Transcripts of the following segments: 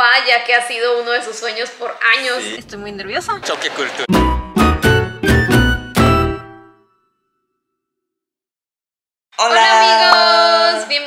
Vaya que ha sido uno de sus sueños por años. Sí. Estoy muy nerviosa. Choque cultural. Hola amigos,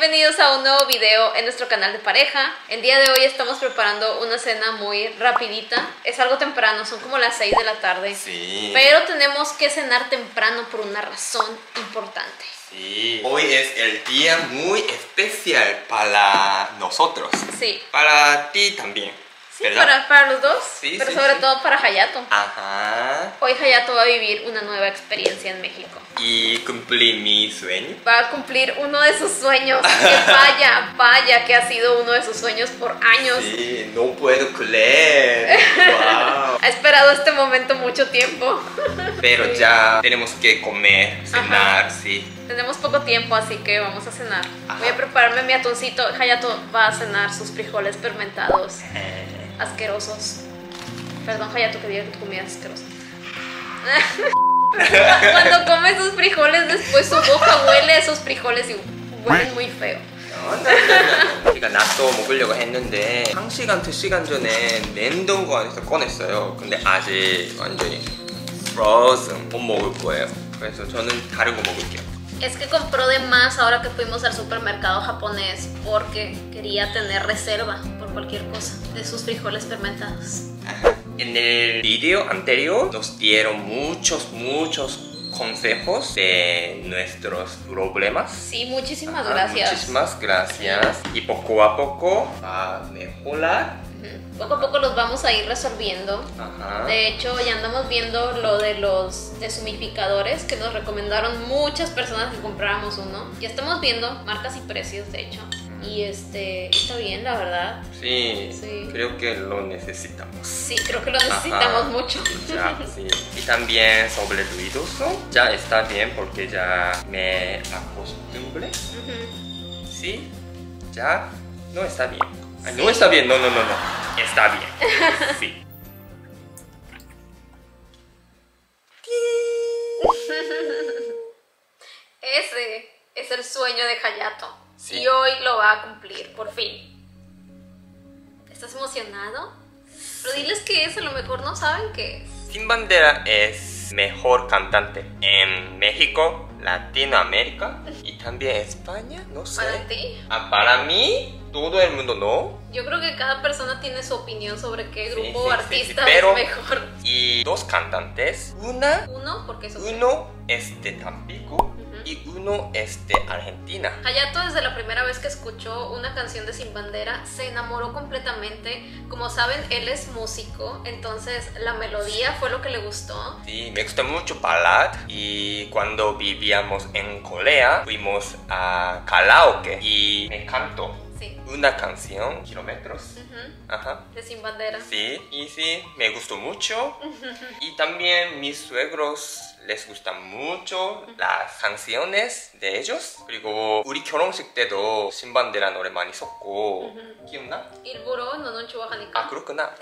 bienvenidos a un nuevo video en nuestro canal de pareja. El día de hoy estamos preparando una cena muy rapidita. Es algo temprano, son como las 6 de la tarde. Sí. Pero tenemos que cenar temprano por una razón importante. Sí. Hoy es el día muy especial para nosotros. Sí. Para ti también. Sí, ¿verdad? para, para los dos, Sí, pero sí, sobre sí. todo para Hayato. Ajá. Hoy Hayato va a vivir una nueva experiencia en México. Y cumplí mi sueño. Va a cumplir uno de sus sueños. Que vaya, vaya, que ha sido uno de sus sueños por años. Sí, no puedo creer. wow. Ha esperado este momento mucho tiempo. Pero ya tenemos que comer, cenar, sí. Tenemos poco tiempo, así que vamos a cenar. Ajá. Voy a prepararme mi atuncito. Hayato va a cenar sus frijoles fermentados Eh, asquerosos. Perdón, Hayato, que diga que tu comida es asquerosa. Cuando come sus frijoles, después su boca huele a esos frijoles y huelen muy feo. 제가纳豆먹으려고 했는데 1시간, 2시간 전에 냉동고 안에서 꺼냈어요 근데 아직 완전히 frozen 못 먹을 거예요 그래서 저는 다른 거 먹을게요 es que compró de más ahora que fuimos al supermercado japonés porque quería tener reserva por cualquier cosa de sus frijoles fermentados. En el video anterior nos dieron muchos, muchos consejos de nuestros problemas. Sí, muchísimas Ajá, gracias. Muchísimas gracias. Y poco a poco va a mejorar Poco a poco los vamos a ir resolviendo. Ajá. De hecho, ya andamos viendo lo de los deshumificadores que nos recomendaron muchas personas que compráramos uno. Ya estamos viendo marcas y precios, de hecho. Y este, está bien, la verdad. Sí, Sí. creo que lo necesitamos Sí, creo que lo necesitamos Ajá. mucho. Ya, sí. Y también sobre el ruidoso, ya está bien porque ya me acostumbré. Sí, ya no está bien. Ay, no está bien, no, no, no, no. Está bien. Sí. Ese es el sueño de Hayato. Sí. Y hoy lo va a cumplir, por fin. ¿Estás emocionado? Pero diles qué es, a lo mejor no saben qué es. Sin Bandera es mejor cantante en México, Latinoamérica y también España, no sé. Para ti. Ah, para mí, todo el mundo no. Yo creo que cada persona tiene su opinión sobre qué grupo sí, sí, artista sí, pero- es mejor. Y dos cantantes, una, Uno, porque es uno es de Tampico y uno es de Argentina. Hayato desde la primera vez que escuchó una canción de Sin Bandera se enamoró completamente. Como saben, él es músico, entonces la melodía fue lo que le gustó. Sí, me gusta mucho ballad y cuando vivíamos en Corea fuimos a karaoke y me cantó Sí. Una canción, Kilómetros. Ujú, Ajá. De Sin Bandera. Sí, y sí, me gustó mucho. Y también mis suegros les gustan mucho las canciones de ellos. 그리고 우리 결혼식 때도 신반대라 노래 많이 썼고 기억나? 일부러 너는 좋아하니까. 아 그렇구나.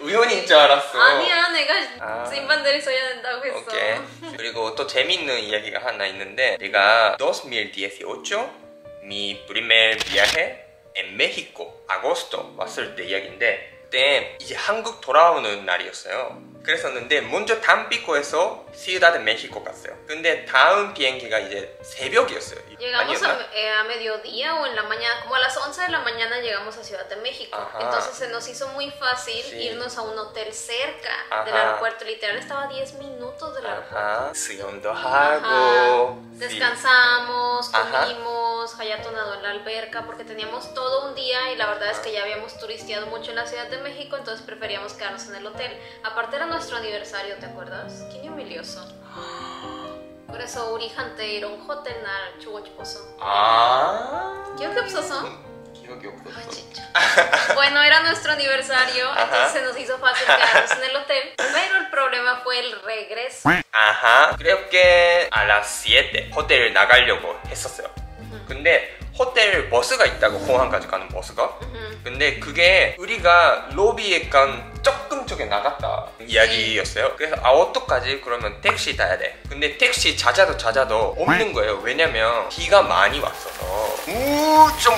우연인 줄 알았어. 아니야, 내가 아. Sin Bandera 써야 된다고 했어. 오케이. 그리고 또 재밌는 이야기가 하나 있는데 내가 2018 mi primer viaje en México agosto 왔을 때 이야기인데 그때 이제 한국 돌아오는 날이었어요. 그랬었는데 먼저 tampico에서 Ciudad de México 갔어요. 근데 다음 비행기가 이제 새벽이었어요. Llegamos 아니었나? a, eh, a mediodía o en la mañana, como a las 11 de la mañana llegamos a Ciudad de México. Ajá. Entonces se nos hizo muy fácil Sí. irnos a un hotel cerca del Ajá. aeropuerto. Literal estaba a 10 minutos del aeropuerto. 아하, 수영도 Ajá. 하고 Descansamos, Ajá. comimos, Hayato nadó en la alberca porque teníamos todo un día y la verdad es que ya habíamos turisteado mucho en la Ciudad de México, entonces preferíamos quedarnos en el hotel. Aparte era nuestro aniversario, ¿te acuerdas? Qué humilioso. 그래서 우리 한때 이런 호텔 날 주고 싶었어. 아 기억이 없어서? 기억이 없었어. Ay, chicha. Bueno, era nuestro aniversario, Ajá. entonces se nos hizo fácil quedarnos en el hotel, pero el problema fue el regreso. 아하, creo que a las 7 호텔을 나가려고 했었어요. 근데 호텔 버스가 있다고 공항까지 가는 버스가. Ujú. 근데 그게 우리가 로비에 간 조금 쪽에 나갔다 이야기였어요. 그래서 아 어떡하지? 그러면 택시 타야 돼. 근데 택시 찾아도 찾아도 없는 거예요. 왜냐면 비가 많이 왔어서 우좀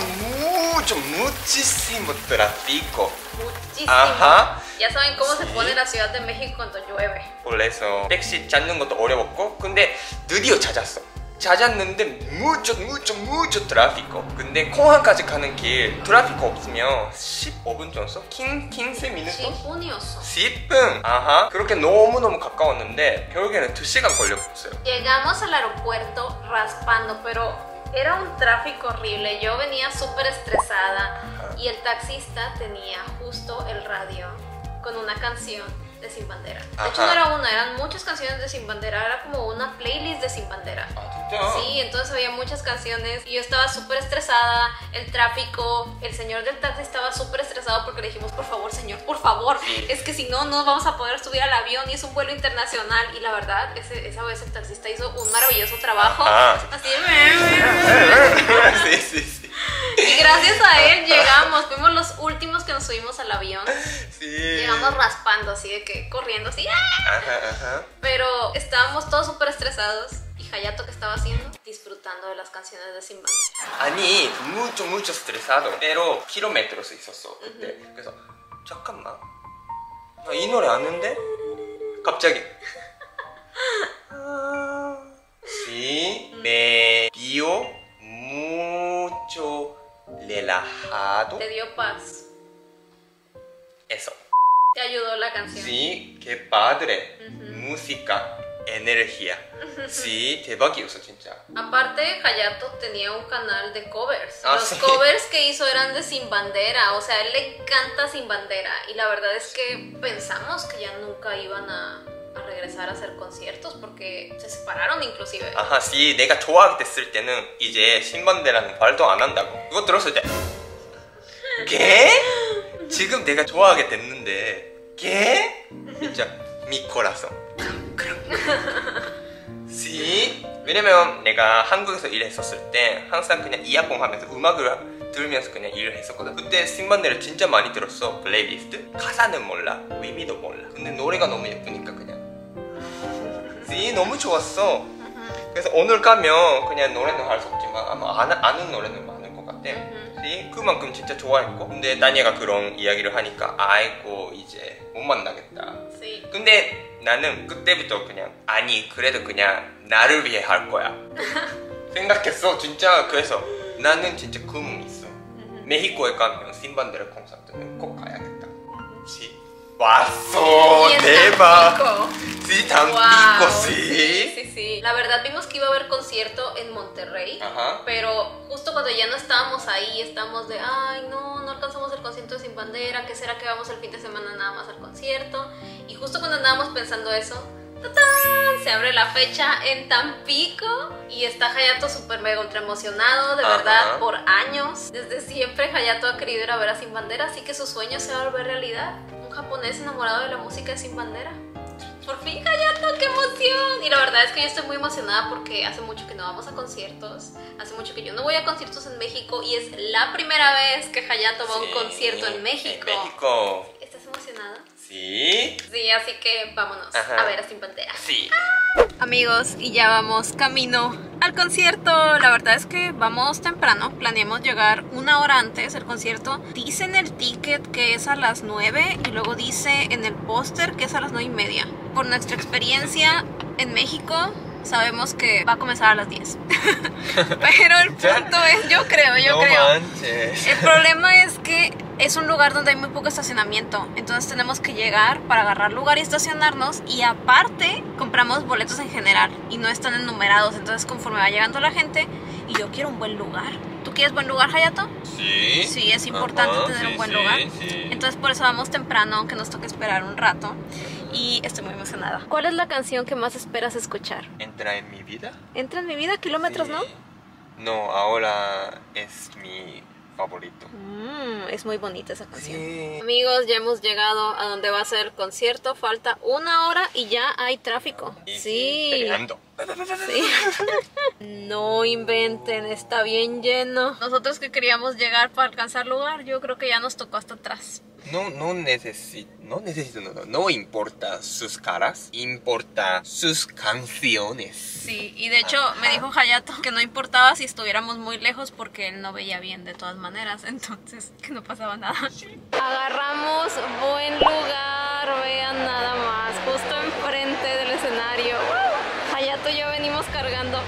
mucho, muchísimo tráfico. Muchísimo. Ajá. Ya saben cómo se pone la Ciudad de México cuando llueve. 그래서 택시 찾는 것도 어려웠고 근데 드디어 찾았어. 찾았는데 mucho, mucho, mucho tráfico. 근데 공항까지 가는 길 트래픽 없으면 15분 정도? 킹, 15 minutos? 10분이었어. 10분! 아하. 그렇게 너무너무 가까웠는데 결국에는 2시간 걸렸어요. Llegamos al aeropuerto raspando, pero era un tráfico horrible. Yo venía súper estresada y el taxista tenía justo el radio con una canción de Sin Bandera. De hecho, no era una, eran muchas canciones de Sin Bandera. Era como una playlist de Sin Bandera. Sí, entonces había muchas canciones y yo estaba súper estresada, el tráfico, el señor del taxi estaba súper estresado porque le dijimos, por favor, señor, por favor, es que si no, no vamos a poder subir al avión y es un vuelo internacional. Y la verdad, ese, esa vez el taxista hizo un maravilloso trabajo. Ah. Así, sí, sí, sí. Y gracias a él llegamos, fuimos los últimos que nos subimos al avión. Sí. Llegamos raspando, así de que corriendo, así. Ah". Ajá, ajá. Pero estábamos todos súper estresados Y Hayato, ¿qué estaba haciendo? Disfrutando de las canciones de Sin Bandera. 아니 mucho mucho estresado pero 킬로metros 있었어 그때 그래서 잠깐만 나 이 노래 아는데 갑자기 si me dio mucho relajado Te dio paz. eso Te ayudó la canción. sí qué padre música energía sí 대박이었어 진짜 Aparte, Hayato tenía un canal de covers. Ah, Los sí. covers que hizo eran de Sin Bandera. O sea, a él le encanta Sin Bandera. Y la verdad es que pensamos que ya nunca iban a, a regresar a hacer conciertos porque se separaron inclusive. 아하, 씨, 내가 좋아하게 됐을 때는 이제 신반대라는 활동 안 한다고. 그거 들었을 때, 개? 지금 내가 좋아하게 됐는데, 개? 진짜 미코라서. 씨? 왜냐면 내가 한국에서 일했었을 때 항상 그냥 이어폰 하면서 음악을 들으면서 그냥 일을 했었거든. 그때 신반대를 진짜 많이 들었어. 플레이리스트. 가사는 몰라. 의미도 몰라. 근데 노래가 너무 예쁘니까 그냥. 씨, 너무 좋았어. 그래서 오늘 가면 그냥 노래는 할 수 없지만 아마 아는, 노래는 많을 것 같아. 씨, 그만큼 진짜 좋아했고. 근데 따니가 그런 이야기를 하니까 아이고 이제 못 만나겠다. Sí. 근데 나는 그때부터 그냥 아니 그래도 그냥 나를 위해 할 거야. 생각했어 진짜 그래서 나는 진짜 꿈이 있어. 메히코에 가면 신반데르 콘서트는 꼭 가야겠다. 씨 왔어 Y en 대박. Sí, Tampico, Wow, sí. sí, sí. La verdad vimos que iba a haber concierto en Monterrey, Ajá. pero justo cuando ya no estábamos ahí, estamos de, ay, no, no alcanzamos el concierto de Sin Bandera, ¿qué será que vamos el fin de semana nada más al concierto? Y justo cuando andábamos pensando eso, ¡tatán! se abre la fecha en Tampico y está Hayato súper mega ultra emocionado, de Ajá. verdad, por años. Desde siempre Hayato ha querido ir a ver a Sin Bandera, así que su sueño se va a volver realidad. Un japonés enamorado de la música de Sin Bandera. Por fin, Hayato, qué emoción. Y la verdad es que yo estoy muy emocionada porque hace mucho que no vamos a conciertos. Hace mucho que yo no voy a conciertos en México y es la primera vez que Hayato va a un Sí, concierto en México. En México. Sí. Sí, así que vámonos Ajá. a ver a Sin Bandera. Sí. Amigos, y ya vamos camino al concierto. La verdad es que vamos temprano. Planeamos llegar una hora antes del concierto. Dice en el ticket que es a las 9 y luego dice en el póster que es a las 9 y media. Por nuestra experiencia en México, sabemos que va a comenzar a las 10. Pero el punto es, yo creo, yo creo. manches. El problema es que es un lugar donde hay muy poco estacionamiento. Entonces tenemos que llegar para agarrar lugar y estacionarnos. Y aparte, compramos boletos en general y no están enumerados. Entonces, conforme va llegando la gente, y yo quiero un buen lugar. ¿Tú quieres buen lugar, Hayato? Sí. Sí, es importante Ajá, tener sí, un buen sí, lugar. sí. Entonces, por eso vamos temprano, aunque nos toque esperar un rato. Y estoy muy emocionada. ¿Cuál es la canción que más esperas escuchar? ¿Entra en mi vida? Entra en mi vida, kilómetros, ¿no? No, ahora es mi favorito. Mm, es muy bonita esa canción. Sí. Amigos, ya hemos llegado a donde va a ser el concierto. Falta una hora y ya hay tráfico. Y Sí. Sí. No inventen, está bien lleno. Nosotros que queríamos llegar para alcanzar lugar, yo creo que ya nos tocó hasta atrás. No, no necesito, no necesito, no, no, no importa sus caras, importa sus canciones. Sí, y de hecho me dijo Hayato que no importaba si estuviéramos muy lejos porque él no veía bien de todas maneras, entonces que no pasaba nada. Agarramos buen lugar, vean nada más, justo enfrente del escenario. Hayato y yo venimos cargando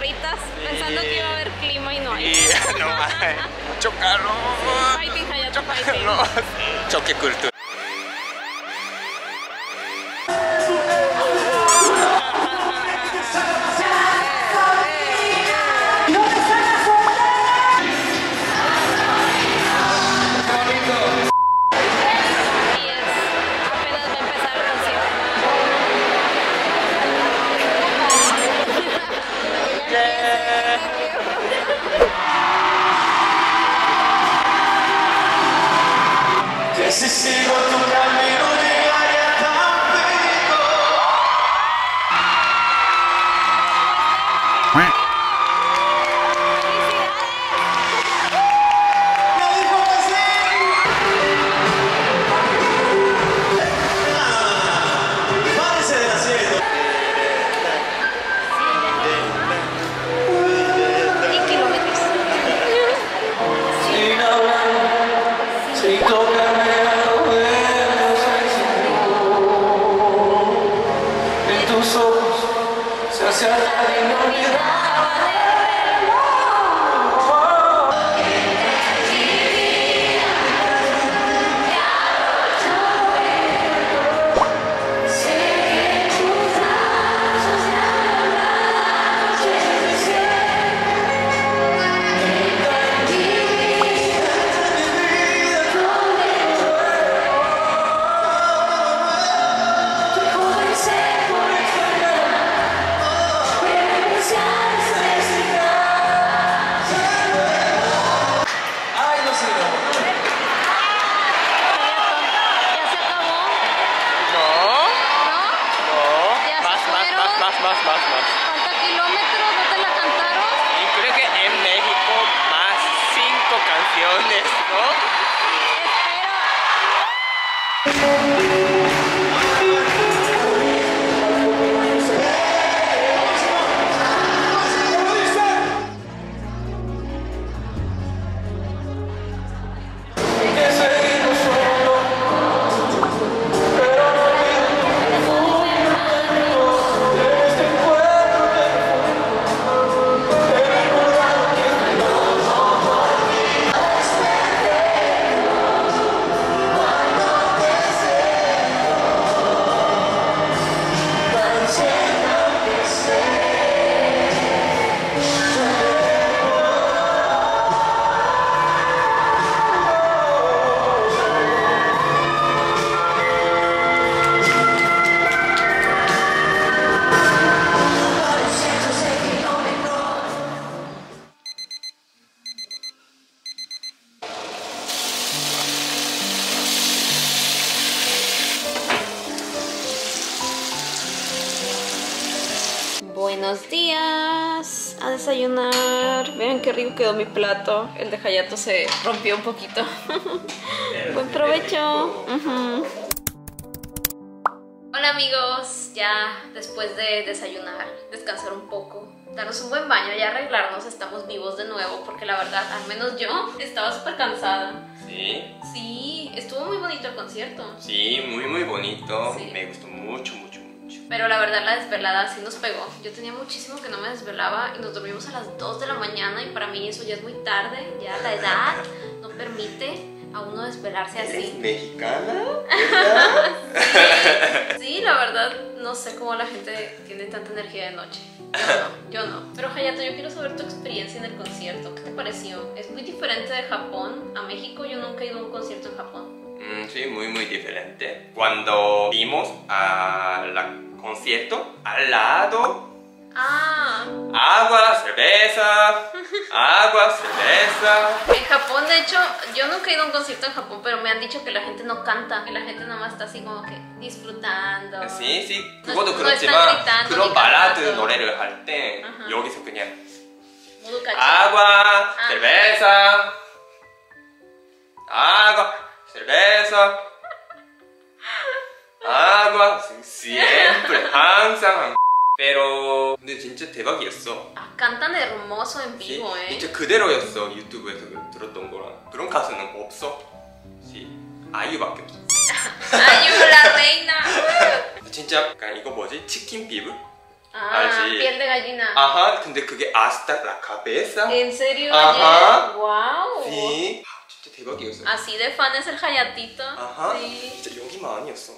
chamarritas pensando que iba a haber clima y no hay. Y no hay mucho calor. Fighting, Hayato, fighting. Choque cultural. Sigo tu camino tus ojos se hace la inolvidable. Ay, rico quedó mi plato. El de Hayato se rompió un poquito. Buen provecho. Hola amigos, ya después de desayunar, descansar un poco, darnos un buen baño y arreglarnos, estamos vivos de nuevo porque la verdad, al menos yo, estaba súper cansada. Sí, Sí, estuvo muy bonito el concierto. sí, muy, muy bonito. Sí. Me gustó mucho, mucho. Pero la verdad la desvelada sí nos pegó. Yo tenía muchísimo que no me desvelaba y nos dormimos a las 2 de la mañana y para mí eso ya es muy tarde, ya la edad no permite a uno desvelarse así. mexicana? Sí, la verdad no sé cómo la gente tiene tanta energía de noche. Yo no, yo no. Pero Hayato, yo quiero saber tu experiencia en el concierto. ¿Qué te pareció? ¿Es muy diferente de Japón a México? Yo nunca he ido a un concierto en Japón. Mm, sí, muy, muy diferente. Cuando vimos al concierto, al lado Ah, agua, cerveza, agua, cerveza. en Japón, de hecho, yo nunca he ido a un concierto en Japón, pero me han dicho que la gente no canta, que la gente nomás está así como que disfrutando. Sí, sí. No- 그것도 no 그렇지만 están gritando 그런 ni 발라드 cantando. 노래를 할 때 아하. 여기서 그냥 Modo caché. agua, cerveza, agua, cerveza, Agua, siempre, 항상. pero 근데 진짜 대박이었어. Ah, cantan hermoso en 시- vivo, eh. 진짜 그대로였어 유튜브에서 그- 들었던 거랑 그런 가수는 없어. 시- 아이유밖에 없어. Ayu, la reina. 진짜 약간 이거 뭐지? 치킨 피부? Ah, 알지. piel de gallina. 아하 근데 그게 아스타 라 카베사? ¿En serio? Ajá. Wow. 시 아, 진짜 대박이었어. Así de fan es el Hayatito. 아하 Sí. 진짜 여기만 아니었어.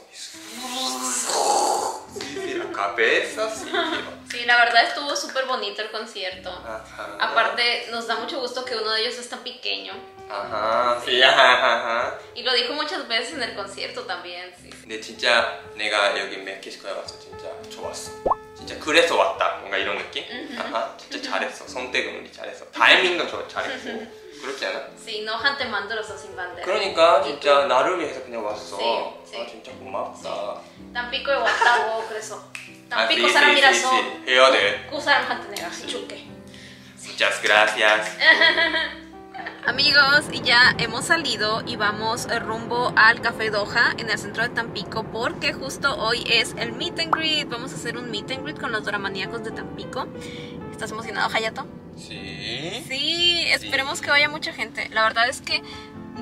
Sí, la cabeza, sí. Sí, la verdad estuvo súper bonito el concierto. Ajá. Aparte, nos da mucho gusto que uno de ellos es tan pequeño. 아하, sí, ajá, ajá. Y lo dijo muchas veces en el concierto también, sí. 근데 진짜 내가 여기 멕시코에 와서 진짜 좋았어. 진짜 그래서 왔다. 뭔가 이런 느낌? 아하, 진짜 잘했어. 손대금이 잘했어. 타이밍도 좋 잘했고. 그렇지 않아? Sí, no jante mandoroso sin bandera. 그러니까 진짜 나를 위해서 그냥 왔어. Sí, sí. 아 진짜 고맙다. Tampico de Guatago, 그래서. 아, Tampico, sí, Sara sí, sí, Mirasol. sí. 해야 돼. Kusaram Jantenega, chuque. Muchas gracias. Amigos, y ya hemos salido y vamos rumbo al Café Doha en el centro de Tampico porque justo hoy es el meet and greet. Vamos a hacer un meet and greet con los dramaníacos de Tampico. ¿Estás emocionado, Hayato? Sí. Sí, esperemos que vaya mucha gente. La verdad es que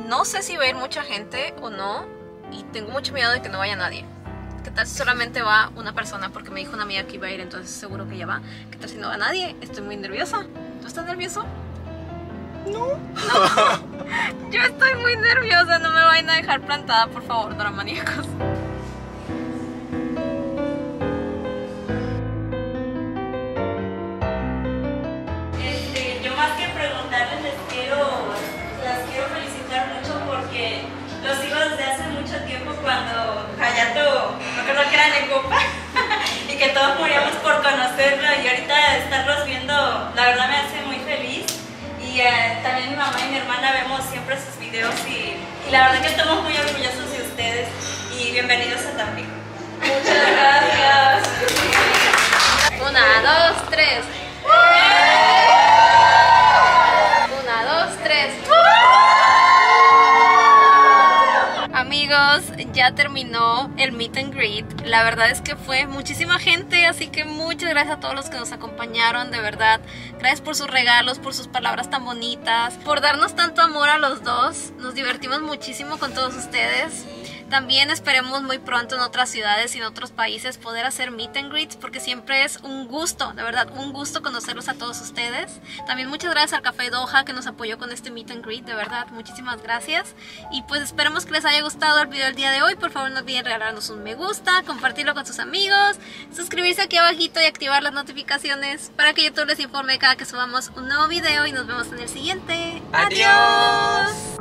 no sé si va a ir mucha gente o no y tengo mucho miedo de que no vaya nadie. ¿Qué tal si solamente va una persona? Porque me dijo una amiga que iba a ir, entonces seguro que ya va. ¿Qué tal si no va nadie? Estoy muy nerviosa. ¿Tú estás nervioso? No. No. Yo estoy muy nerviosa. No me vayan a dejar plantada, por favor, dramaníacos. y que todos moríamos por conocerlo. Y ahorita estarlos viendo, la verdad me hace muy feliz. Y eh, también mi mamá y mi hermana vemos siempre sus videos y, y la verdad que estamos muy orgullosos de ustedes. Y bienvenidos a Tampico. El meet and greet. La verdad es que fue muchísima gente, así que muchas gracias a todos los que nos acompañaron, de verdad. Gracias por sus regalos, por sus palabras tan bonitas, por darnos tanto amor a los dos. Nos divertimos muchísimo con todos ustedes. También esperemos muy pronto en otras ciudades y en otros países poder hacer meet and greets porque siempre es un gusto, de verdad, un gusto conocerlos a todos ustedes. También muchas gracias al Café Doha que nos apoyó con este meet and greet, de verdad, muchísimas gracias. Y pues esperemos que les haya gustado el video del día de hoy. Por favor no olviden regalarnos un me gusta, compartirlo con sus amigos, suscribirse aquí abajito y activar las notificaciones para que YouTube les informe cada que subamos un nuevo video y nos vemos en el siguiente. Adiós.